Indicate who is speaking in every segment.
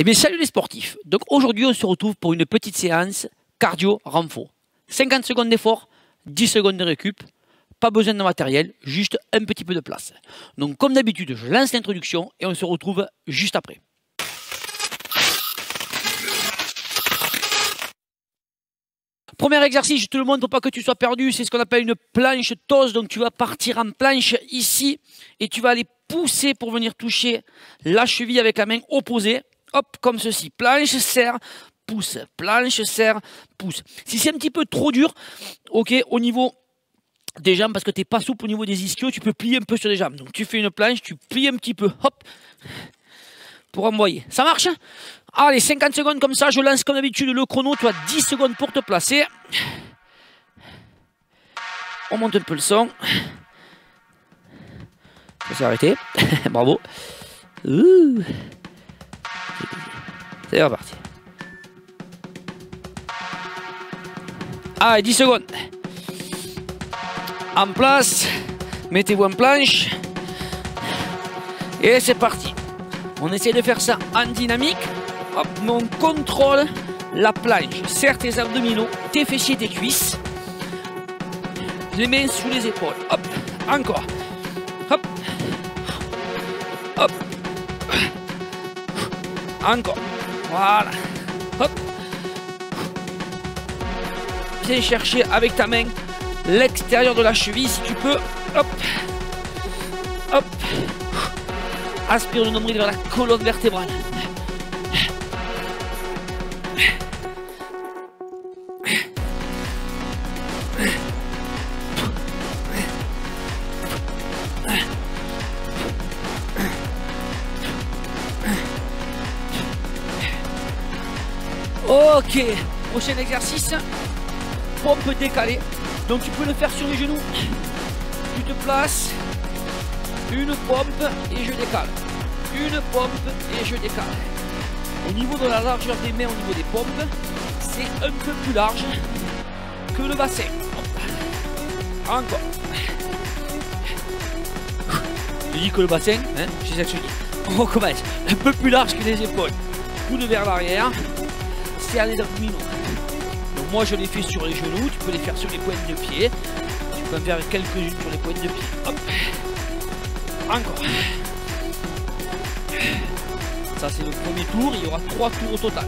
Speaker 1: Eh bien, salut les sportifs. Donc aujourd'hui, on se retrouve pour une petite séance cardio renfort. 50 secondes d'effort, 10 secondes de récup. Pas besoin de matériel, juste un petit peu de place. Donc comme d'habitude, je lance l'introduction et on se retrouve juste après. Premier exercice, je te le montre pour pas que tu sois perdu, c'est ce qu'on appelle une planche tose. Donc tu vas partir en planche ici et tu vas aller pousser pour venir toucher la cheville avec la main opposée. Hop, comme ceci. Planche, serre, pousse. Planche, serre, pousse. Si c'est un petit peu trop dur, ok, au niveau des jambes, parce que tu n'es pas souple au niveau des ischios, tu peux plier un peu sur les jambes. Donc tu fais une planche, tu plies un petit peu, hop, pour envoyer. Ça marche Allez, 50 secondes comme ça, je lance comme d'habitude le chrono, tu as 10 secondes pour te placer. On monte un peu le son. Ça s'est arrêté. Bravo. C'est reparti. Allez, 10 secondes. En place. Mettez-vous en planche. Et c'est parti. On essaie de faire ça en dynamique. Hop, on contrôle la planche. Serre tes abdominaux, tes fessiers, tes cuisses. Les mains sous les épaules. Hop, encore. Hop. Hop. Encore. Voilà. Hop. Viens chercher avec ta main l'extérieur de la cheville si tu peux. Hop. Hop. Aspire le nombril vers la colonne vertébrale. Ok, prochain exercice, pompe décalée. Donc tu peux le faire sur les genoux. Tu te places, une pompe et je décale. Une pompe et je décale. Au niveau de la largeur des mains, au niveau des pompes, c'est un peu plus large que le bassin. Encore. Je dis que le bassin, hein, c'est ça que je dis. On. Un peu plus large que les épaules. Coude vers l'arrière serre les abdominaux. Donc moi je les fais sur les genoux, tu peux les faire sur les pointes de pied. Tu peux en faire quelques-unes sur les pointes de pied. Hop. Encore. Ça c'est le premier tour, il y aura trois tours au total.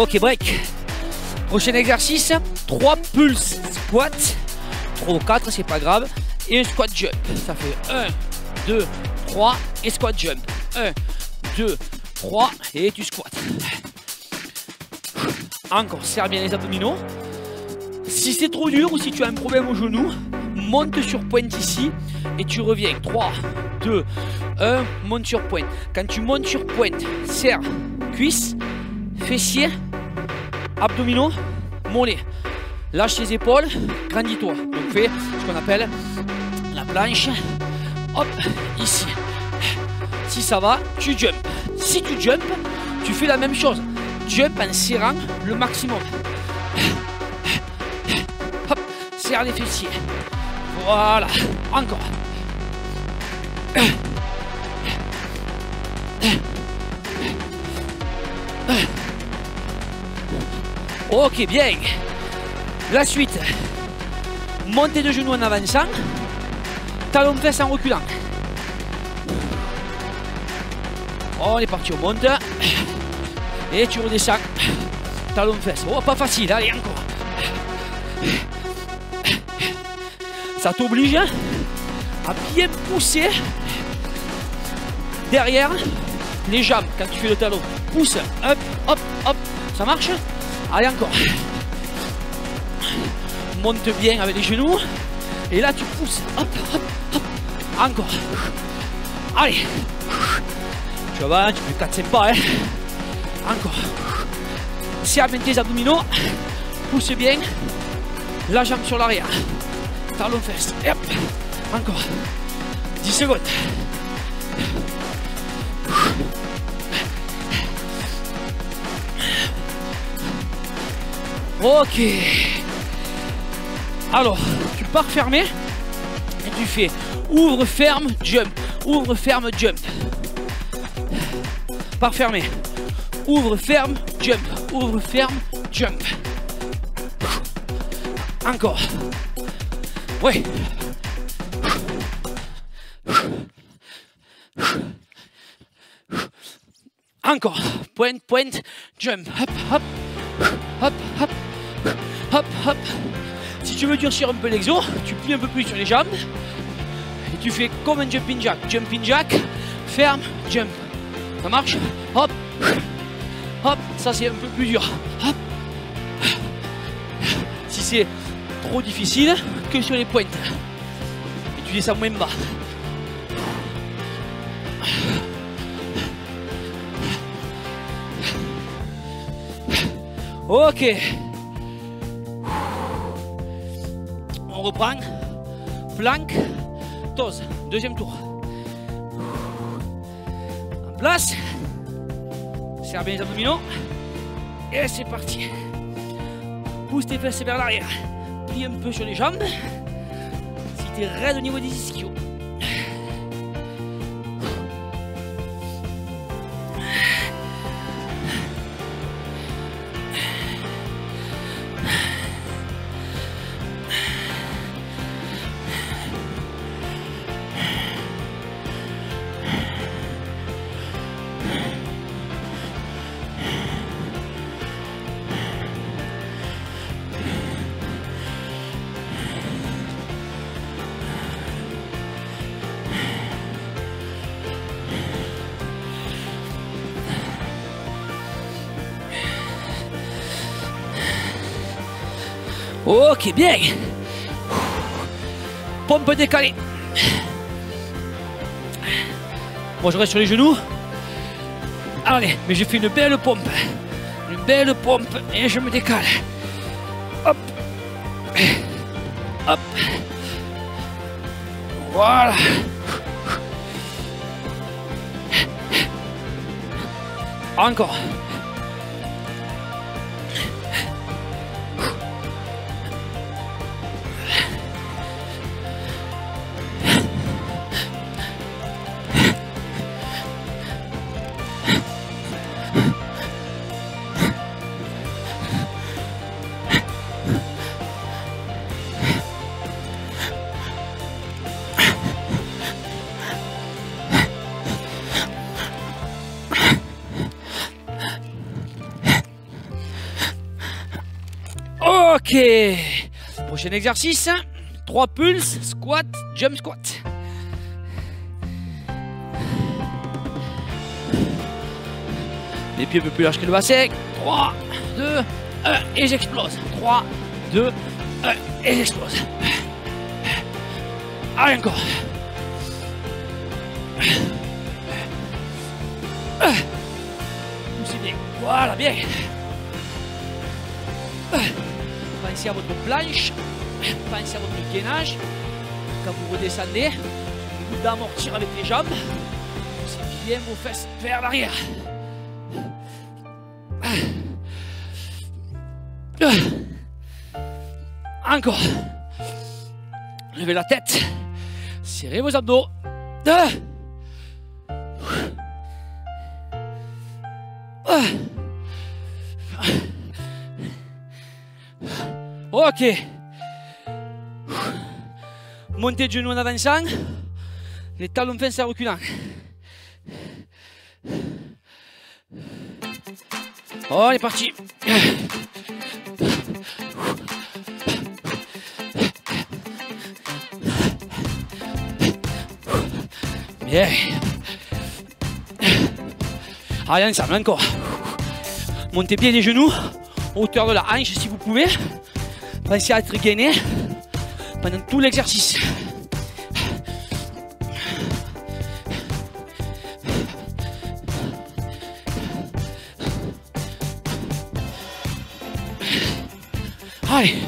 Speaker 1: Ok, break. Prochain exercice, 3 pulses squat. 3 ou 4, c'est pas grave. Et un squat jump. Ça fait 1, 2, 3 et squat jump. 1, 2, 3 et tu squats. Encore, serre bien les abdominaux. Si c'est trop dur ou si tu as un problème au genou, monte sur pointe ici et tu reviens. 3, 2, 1, monte sur pointe. Quand tu montes sur pointe, serre cuisse, fessiers, abdominaux, mollets. Lâche les épaules, grandis-toi. Donc fais ce qu'on appelle la planche. Hop, ici. Si ça va, tu jump. Si tu jump, tu fais la même chose. Jump en serrant le maximum. Hop, serre les fessiers. Voilà, encore. Ok, bien. La suite. Montée de genoux en avançant. Talon fesse en reculant. On est parti, on monte. Et tu redescends. Talon fesse. Oh, pas facile, allez, encore. Ça t'oblige à bien pousser derrière les jambes quand tu fais le talon. Pousse, hop, hop, hop. Ça marche? Allez, encore. Monte bien avec les genoux. Et là, tu pousses. Hop, hop, hop. Encore. Allez. Tu vas, tu fais 4-5 pas. Hein. Encore. Serre bien tes abdominaux. Pousse bien. La jambe sur l'arrière. Talon fesse. Et hop. Encore. 10 secondes. Ok. Alors, tu pars fermé et tu fais ouvre, ferme, jump. Ouvre, ferme, jump. Pars fermé. Ouvre, ferme, jump. Ouvre, ferme, jump. Encore. Oui. Encore. Pointe, pointe, jump. Hop, hop. Hop, hop. Si tu veux durcir un peu l'exo, tu plies un peu plus sur les jambes. Et tu fais comme un jumping jack. Jumping jack, ferme, jump. Ça marche? Hop. Hop, ça c'est un peu plus dur. Hop. Si c'est trop difficile, que sur les pointes. Et tu descends moins bas. Ok. Reprend. Flanque, tose. Deuxième tour. En place. Serre bien les abdominaux. Et c'est parti. Pousse tes fesses vers l'arrière. Plie un peu sur les jambes. Si tu es raide au niveau des ischios. Ok, bien. Pompe décalée. Moi, je reste sur les genoux. Allez, mais j'ai fait une belle pompe. Une belle pompe et je me décale. Hop. Hop. Voilà. Encore. Ok. Prochain exercice. 3 pulses, squat, jump squat. Les pieds un peu plus larges que le bassin. 3, 2, 1 et j'explose. 3, 2, 1 et j'explose. Allez encore. Poussez bien. Voilà, bien. Pensez à votre planche, pensez à votre gainage. Quand vous redescendez, vous d'amortir avec les jambes. C'est bien vos fesses vers l'arrière. Encore. Levez la tête. Serrez vos abdos. Ok. Montez de genoux en avançant. Les talons fins en reculant. Oh, on est parti. Bien. Allez, ensemble, encore. Montez bien les genoux, hauteur de la hanche si vous pouvez. Pensez à être gainé pendant tout l'exercice. Allez.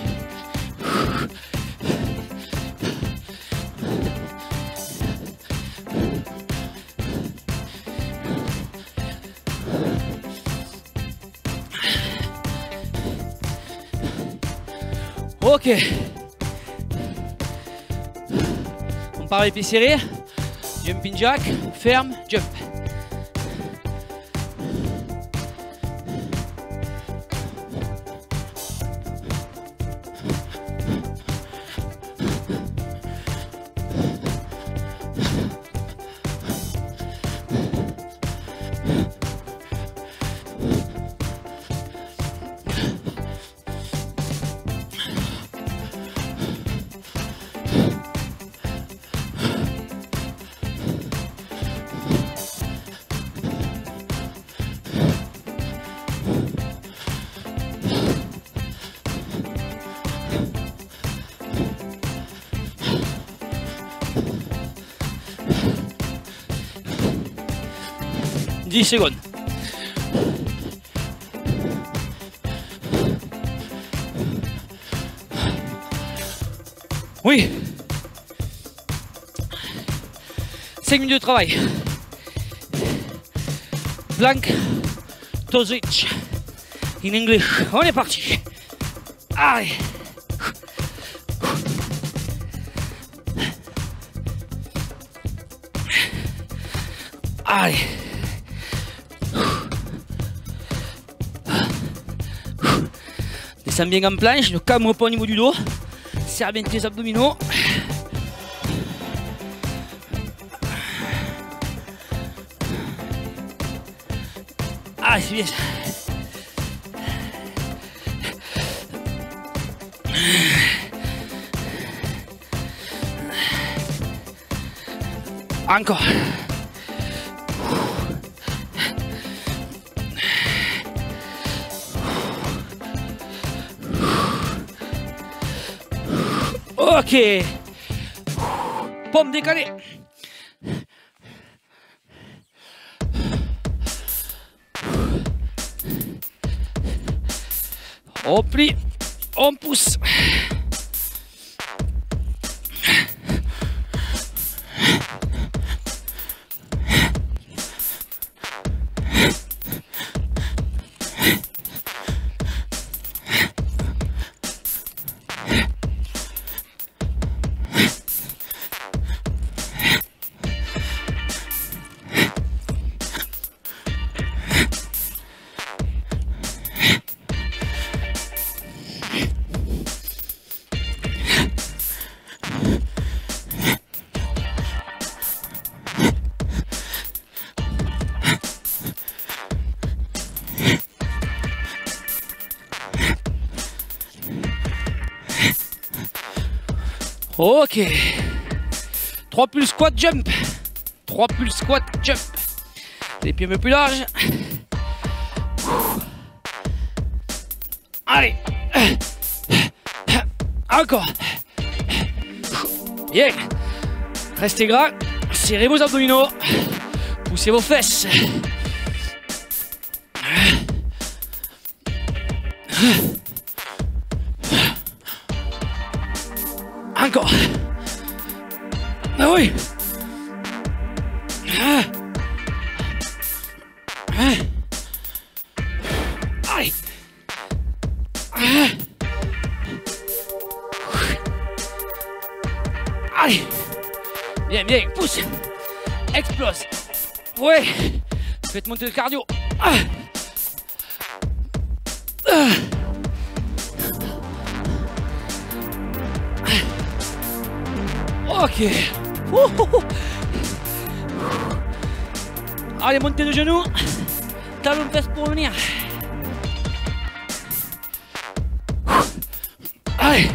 Speaker 1: Ok. On part pieds serrés. Jumping jack, ferme, jump. Dix secondes. Oui. 5 minutes de travail. Plank, toe switch. In English. On est parti. Allez. Allez. Bien en planche, ne calme pas au niveau du dos. Serre bien tes abdominaux. Ah, c'est bien ça. Encore. Ok. Pomme décalée. On plie, on pousse. Ok. 3 plus squat jump. 3 plus squat jump. Les pieds un peu plus larges. Allez. Encore. Bien. Restez gras. Serrez vos abdominaux. Poussez vos fesses. Ah oui. Ah. Ah. Allez. Ah. Allez. Bien, bien. Pousse. Explose. Ouais. Faites monter le cardio. Ah. Ok. Ouh, ouh, ouh. Allez, montez de genoux. Talon fesse pour venir. Allez.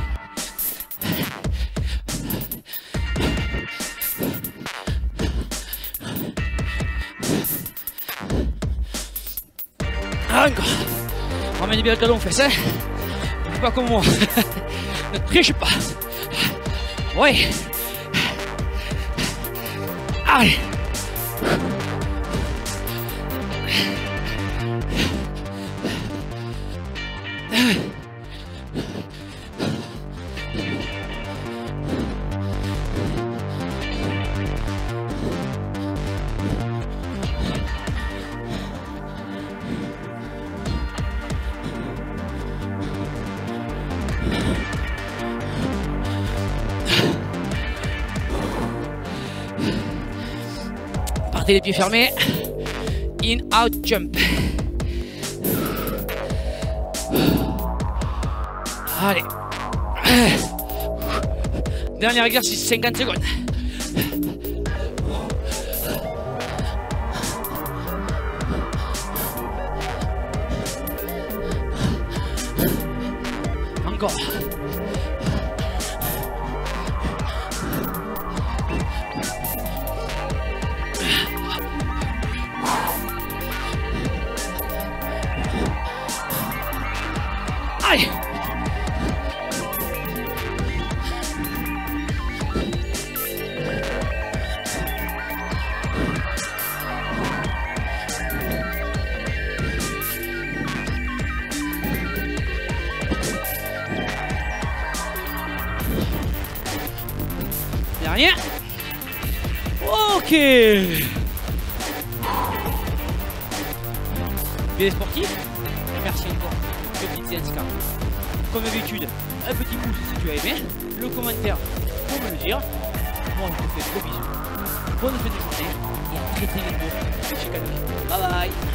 Speaker 1: Encore. Ramène bien le talon fesse, hein. Pas comme moi. ne triche pas. Ouais. die! Les pieds fermés. In, out, jump. Allez. Dernier exercice, 50 secondes. Encore. Ok. Bien sportif. Merci encore. Petite séance. Comme d'habitude, un petit pouce si tu as aimé. Le commentaire pour me le dire. Moi, je te fais gros bisous. Bonne fin de journée et à très très bientôt. Bye bye